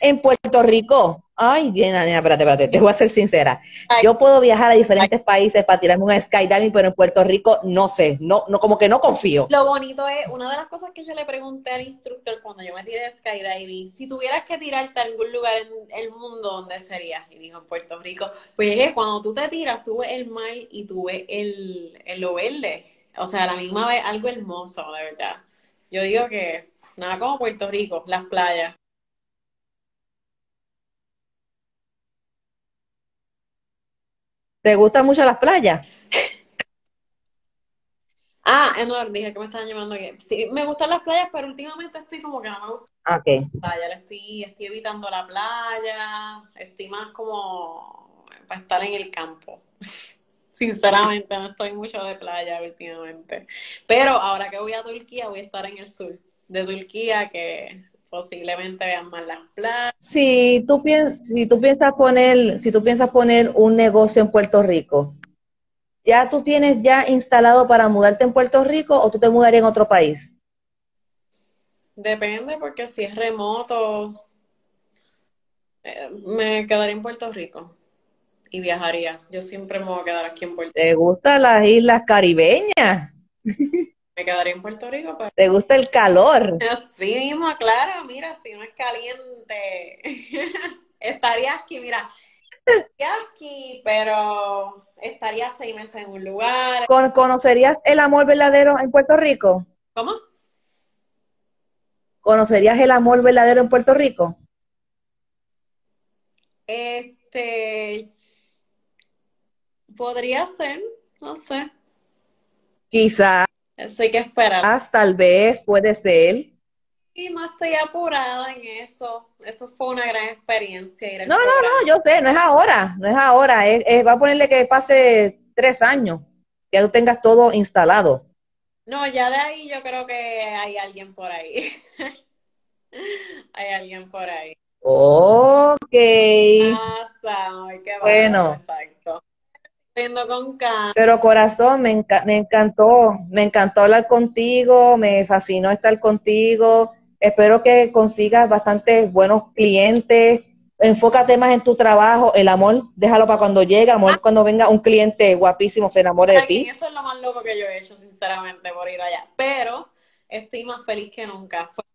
[SPEAKER 1] En Puerto Rico. Ay, nena, nena, espérate, espérate, te voy a ser sincera. Yo puedo viajar a diferentes países para tirarme un skydiving, pero en Puerto Rico no sé, no, no, como que no confío.
[SPEAKER 2] Lo bonito es, una de las cosas que yo le pregunté al instructor cuando yo me tiré skydiving, si tuvieras que tirarte a algún lugar en el mundo, ¿dónde serías? Y dijo, en Puerto Rico. Pues llegué, cuando tú te tiras, tuve el mar y tuve el, el lo verde o sea, a la misma vez algo hermoso, de verdad. Yo digo que nada como Puerto Rico, las playas.
[SPEAKER 1] ¿Te gustan mucho las playas?
[SPEAKER 2] Ah, Eduardo, dije que me estaban llamando aquí. Sí, me gustan las playas, pero últimamente estoy como que no me gusta
[SPEAKER 1] ah,
[SPEAKER 2] la playa. Estoy, estoy evitando la playa, estoy más como para estar en el campo. Sinceramente, no estoy mucho de playa últimamente. Pero ahora que voy a Turquía, voy a estar en el sur de Turquía, que posiblemente vean más las playas.
[SPEAKER 1] Si tú, piensas, si tú piensas poner, si tú piensas poner un negocio en Puerto Rico, ¿ya tú tienes ya instalado para mudarte en Puerto Rico o tú te mudarías en otro país?
[SPEAKER 2] Depende, porque si es remoto, eh, me quedaría en Puerto Rico y viajaría. Yo siempre me voy a quedar aquí en Puerto
[SPEAKER 1] Rico. ¿Te gustan las islas caribeñas?
[SPEAKER 2] Me quedaría en Puerto Rico. Pero...
[SPEAKER 1] ¿Te gusta el calor?
[SPEAKER 2] Sí mismo, claro, mira, si no es caliente, estaría aquí, mira, estaría aquí, pero estaría seis meses en un lugar.
[SPEAKER 1] ¿Conocerías el amor verdadero en Puerto Rico?
[SPEAKER 2] ¿Cómo?
[SPEAKER 1] ¿Conocerías el amor verdadero en Puerto Rico?
[SPEAKER 2] Este, Podría ser, no sé.
[SPEAKER 1] Quizás.
[SPEAKER 2] Eso hay que esperar.
[SPEAKER 1] Tal vez, puede ser.
[SPEAKER 2] Y no estoy apurada en eso. Eso fue una gran experiencia.
[SPEAKER 1] no, no, no, yo sé, no es ahora, no es ahora. va a ponerle que pase tres años, que tú tengas todo instalado.
[SPEAKER 2] No, ya de ahí yo creo que hay alguien por ahí. hay alguien por ahí.
[SPEAKER 1] Ok.
[SPEAKER 2] bueno. Exacto con
[SPEAKER 1] Pero corazón, me, me encantó, me encantó hablar contigo, me fascinó estar contigo. Espero que consigas bastantes buenos clientes. Enfócate más en tu trabajo, el amor, déjalo para cuando llegue, amor, ah. cuando venga un cliente guapísimo se enamore de ti.
[SPEAKER 2] Eso es lo más loco que yo he hecho, sinceramente, por ir allá. Pero estoy más feliz que nunca. Fue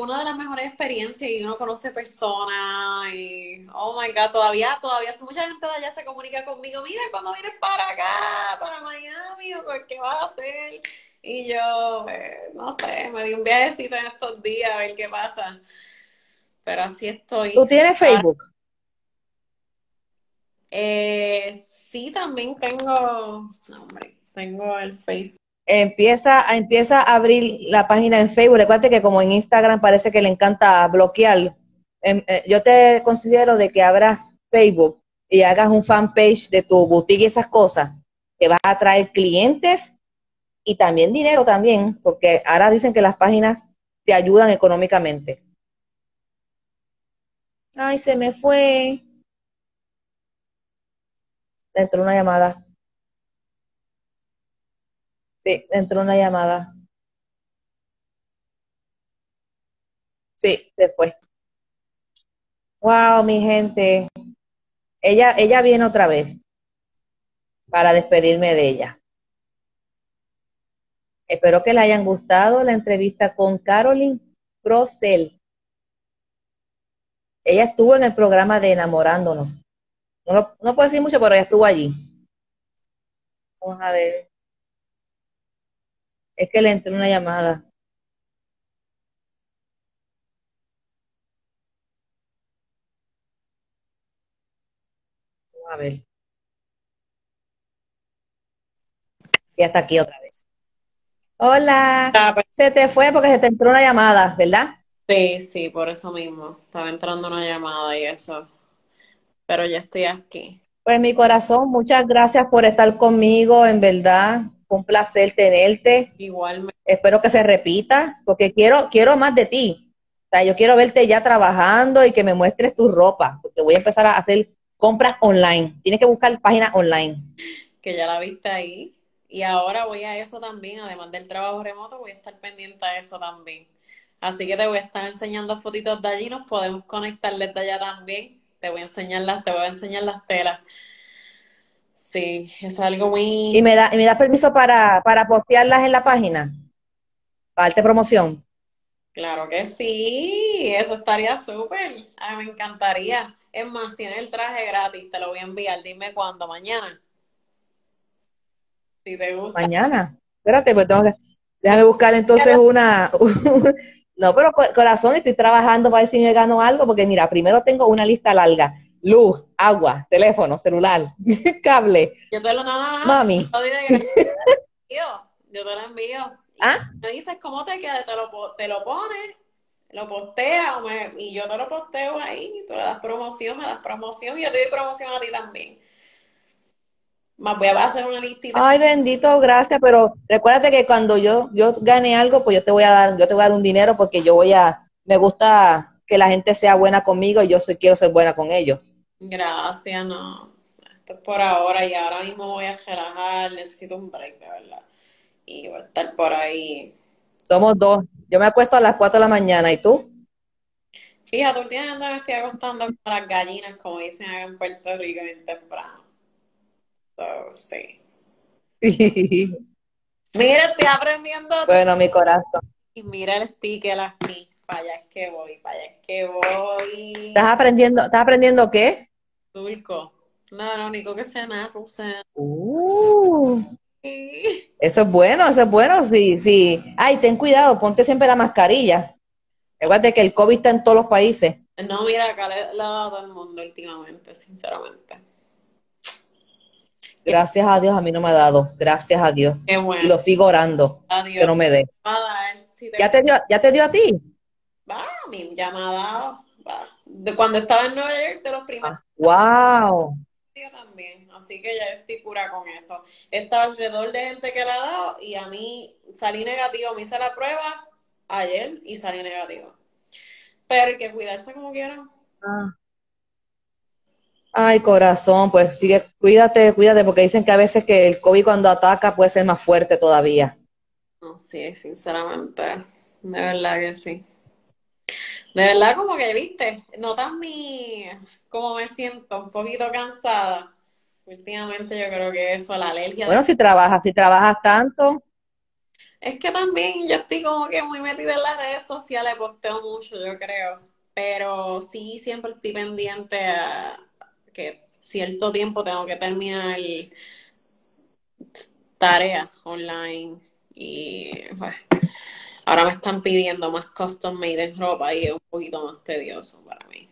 [SPEAKER 2] una de las mejores experiencias y uno conoce personas y, oh my God, todavía, todavía mucha gente de allá se comunica conmigo, mira, cuando vienes para acá, para Miami, o qué vas a hacer. Y yo, eh, no sé, me di un viajecito en estos días a ver qué pasa. Pero así estoy.
[SPEAKER 1] ¿Tú tienes Facebook?
[SPEAKER 2] Eh, sí, también tengo, no, hombre, tengo el Facebook
[SPEAKER 1] empieza, empieza a abrir la página en Facebook. Recuerda que como en Instagram parece que le encanta bloquear. Em, eh, yo te considero de que abras Facebook y hagas un fanpage de tu boutique y esas cosas, que vas a traer clientes y también dinero también, porque ahora dicen que las páginas te ayudan económicamente. Ay, se me fue. Dentro de una llamada. Sí, entró una llamada. Sí, después. Wow, mi gente. Ella, ella viene otra vez para despedirme de ella. Espero que le hayan gustado la entrevista con Caroline Procel. Ella estuvo en el programa de Enamorándonos. No, no puedo decir mucho, pero ella estuvo allí. Vamos a ver. Es que le entró una llamada. a ver. Y hasta aquí otra vez. Hola. Ah, pues. Se te fue porque se te entró una llamada, ¿verdad?
[SPEAKER 2] Sí, sí, por eso mismo. Estaba entrando una llamada y eso. Pero ya estoy aquí.
[SPEAKER 1] Pues mi corazón, muchas gracias por estar conmigo, en verdad. Fue un placer tenerte.
[SPEAKER 2] Igualmente.
[SPEAKER 1] Espero que se repita, porque quiero, quiero más de ti. O sea, yo quiero verte ya trabajando y que me muestres tu ropa, porque voy a empezar a hacer compras online. Tienes que buscar páginas online.
[SPEAKER 2] Que ya la viste ahí. Y ahora voy a eso también, además del trabajo remoto, voy a estar pendiente a eso también. Así que te voy a estar enseñando fotitos de allí, nos podemos conectar desde allá también. Te voy a enseñar las, te voy a enseñar las telas. Sí, es algo muy...
[SPEAKER 1] ¿Y me da, y me da permiso para, para postearlas en la página? ¿Para darte promoción?
[SPEAKER 2] Claro que sí, eso estaría súper. A mí me encantaría. Es más, tiene el traje gratis, te lo voy a enviar. Dime cuándo, mañana. Si te gusta.
[SPEAKER 1] Mañana. Espérate, pues tengo que... Déjame buscar entonces una... no, pero corazón, estoy trabajando para ver si me gano algo, porque mira, primero tengo una lista larga luz, agua, teléfono, celular, cable.
[SPEAKER 2] Yo te lo no,
[SPEAKER 1] Mami.
[SPEAKER 2] Yo te lo envío.
[SPEAKER 1] ¿Ah?
[SPEAKER 2] Me dices cómo te queda, te lo, te lo pones, lo posteas y yo te lo posteo ahí. Tú le das promoción, me das promoción y yo te doy promoción a ti también. Más voy a hacer una listita.
[SPEAKER 1] Ay, bendito, gracias, pero recuérdate que cuando yo, yo gane algo, pues yo te voy a dar, yo te voy a dar un dinero porque yo voy a, me gusta que la gente sea buena conmigo y yo soy, quiero ser buena con ellos.
[SPEAKER 2] Gracias, no. Esto es por ahora y ahora mismo voy a relajar, necesito un break, de verdad. Y voy a estar por ahí.
[SPEAKER 1] Somos dos. Yo me acuesto a las 4 de la mañana, ¿y tú?
[SPEAKER 2] Fíjate, últimamente me estoy acostando con las gallinas, como dicen acá en Puerto Rico, bien temprano. So, sí. mira, estoy aprendiendo.
[SPEAKER 1] Bueno, mi corazón.
[SPEAKER 2] Y mira el sticker aquí para allá es que voy, para allá es que voy.
[SPEAKER 1] ¿Estás aprendiendo, ¿estás aprendiendo qué?
[SPEAKER 2] Turco. No, no, único que sea nada, sea.
[SPEAKER 1] Uh, Eso es bueno, eso es bueno, sí, sí. Ay, ten cuidado, ponte siempre la mascarilla. Recuerda que el COVID está en todos los países.
[SPEAKER 2] No, mira, acá le, ha dado a todo el mundo últimamente, sinceramente.
[SPEAKER 1] Gracias a Dios, a mí no me ha dado. Gracias a Dios.
[SPEAKER 2] Qué bueno.
[SPEAKER 1] Y lo sigo orando. Que no me dé. ¿Ya, te dio, ¿Ya te dio a ti?
[SPEAKER 2] Va, mi llamada, va. De cuando estaba en Nueva York, de los primeros.
[SPEAKER 1] ¡Wow!
[SPEAKER 2] también, así que ya estoy cura con eso. Está alrededor de gente que la ha dado y a mí salí negativo, me hice la prueba ayer y salí negativo. Pero hay que cuidarse como quieran.
[SPEAKER 1] Ah. Ay, corazón, pues sigue, cuídate, cuídate, porque dicen que a veces que el COVID cuando ataca puede ser más fuerte todavía.
[SPEAKER 2] No, sí, sinceramente, de verdad que sí. De verdad, como que, viste, notas mi, como me siento, un poquito cansada. Últimamente yo creo que eso, la alergia.
[SPEAKER 1] Bueno, si trabajas, si trabajas tanto.
[SPEAKER 2] Es que también yo estoy como que muy metida en las redes sociales, posteo mucho, yo creo. Pero sí, siempre estoy pendiente a que cierto tiempo tengo que terminar tareas online y pues, ahora me están pidiendo más custom made en ropa y es un poquito más tedioso para mí.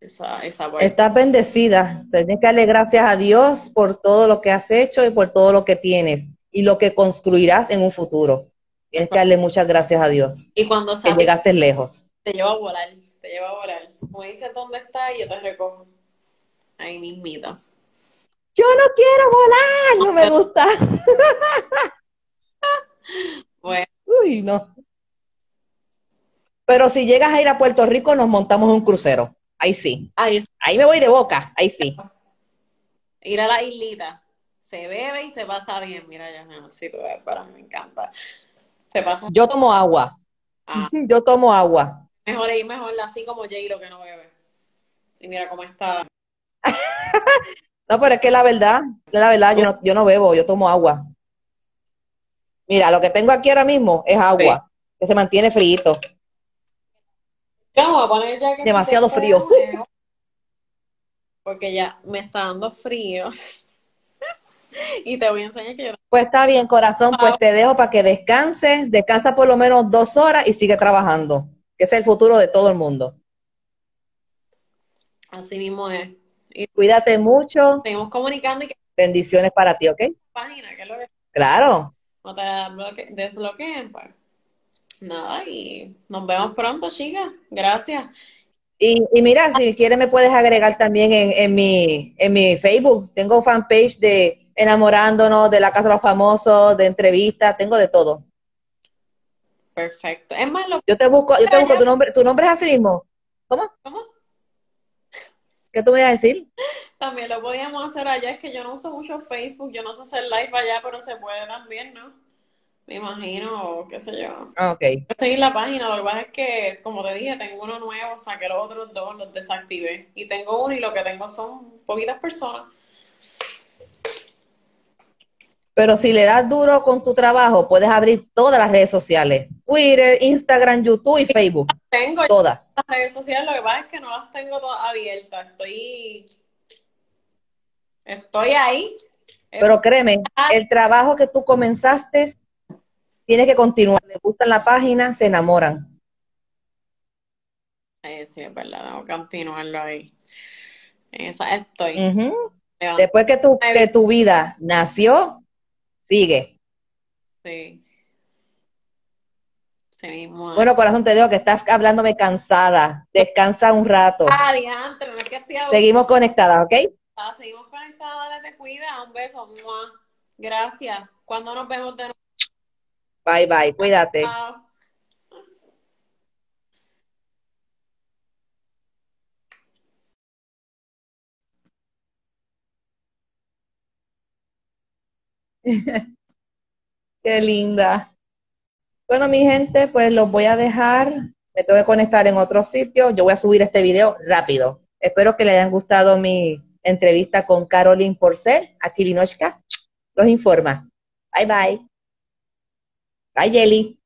[SPEAKER 2] Esa, esa
[SPEAKER 1] Estás bendecida. Tienes que darle gracias a Dios por todo lo que has hecho y por todo lo que tienes y lo que construirás en un futuro. Tienes que darle muchas gracias a Dios.
[SPEAKER 2] Y cuando
[SPEAKER 1] sabes, que llegaste lejos.
[SPEAKER 2] Te lleva a volar, te lleva a volar. Como dices dónde está y yo te recojo. Ahí mismito.
[SPEAKER 1] Yo no quiero volar, no me gusta.
[SPEAKER 2] bueno.
[SPEAKER 1] Uy, no. Pero si llegas a ir a Puerto Rico, nos montamos un crucero. Ahí sí.
[SPEAKER 2] Ahí,
[SPEAKER 1] Ahí me voy de boca, ahí sí.
[SPEAKER 2] Ir a la islita. Se bebe y se pasa bien. Mira, ya si tú ves, para mí me encanta. Se pasa.
[SPEAKER 1] Yo tomo agua. Ah. Yo tomo agua.
[SPEAKER 2] Mejor ir mejor así como J-Lo que no bebe. Y mira cómo está.
[SPEAKER 1] no, pero es que la verdad, la verdad, yo no, yo no bebo, yo tomo agua. Mira, lo que tengo aquí ahora mismo es agua, que se mantiene.
[SPEAKER 2] Vamos a poner ya que
[SPEAKER 1] Demasiado frío.
[SPEAKER 2] Porque ya me está dando frío. y te voy a enseñar que yo...
[SPEAKER 1] Pues está bien, corazón, pues te dejo para que descanses. Descansa por lo menos dos horas y sigue trabajando. Que es el futuro de todo el mundo.
[SPEAKER 2] Así mismo es.
[SPEAKER 1] Y Cuídate mucho.
[SPEAKER 2] Seguimos comunicando y que...
[SPEAKER 1] Bendiciones para ti, ¿ok?
[SPEAKER 2] Página, que es lo que...
[SPEAKER 1] Claro.
[SPEAKER 2] No te desbloqueen, pues. Nada, y nos vemos pronto, chicas. Gracias.
[SPEAKER 1] Y, y, mira, si quieres me puedes agregar también en, en, mi, en mi Facebook. Tengo fanpage de Enamorándonos, de la Casa de los Famosos, de entrevistas, tengo de todo.
[SPEAKER 2] Perfecto. Es más,
[SPEAKER 1] yo te busco, yo te busco tu nombre, tu nombre es así mismo. ¿Cómo?
[SPEAKER 2] ¿Cómo?
[SPEAKER 1] ¿Qué tú me ibas a decir?
[SPEAKER 2] También lo podíamos hacer allá, es que yo no uso mucho Facebook, yo no sé hacer live allá, pero se puede también, ¿no? me imagino, o qué sé yo.
[SPEAKER 1] Ah, ok.
[SPEAKER 2] Seguir la página, lo que pasa es que, como te dije, tengo uno nuevo, saqué los otros dos, los desactivé. Y tengo uno y lo que tengo son poquitas personas.
[SPEAKER 1] Pero si le das duro con tu trabajo, puedes abrir todas las redes sociales. Twitter, Instagram, YouTube y Facebook.
[SPEAKER 2] Tengo
[SPEAKER 1] todas.
[SPEAKER 2] Las redes sociales, lo que pasa es que no las tengo todas abiertas. Estoy... Estoy ahí.
[SPEAKER 1] Pero créeme, el trabajo que tú comenzaste tiene que continuar. Le gustan la página, se enamoran.
[SPEAKER 2] sí, es verdad, tengo que continuarlo ahí. esa estoy.
[SPEAKER 1] Después que tu, que tu vida nació, sigue.
[SPEAKER 2] Sí. Sí mismo.
[SPEAKER 1] Bueno, corazón, te digo que estás hablándome cansada. Descansa un rato.
[SPEAKER 2] Ah, diantre, no es que estoy
[SPEAKER 1] Seguimos conectadas, ¿ok?
[SPEAKER 2] Ah, seguimos te cuida. Un beso. Gracias. ¿Cuándo nos vemos de nuevo?
[SPEAKER 1] Bye, bye. Cuídate. Qué linda. Bueno, mi gente, pues los voy a dejar. Me tengo que conectar en otro sitio. Yo voy a subir este video rápido. Espero que les hayan gustado mi entrevista con Caroline Porcel, aquí Linochka. Los informa. Bye bye. Bye, Jelly.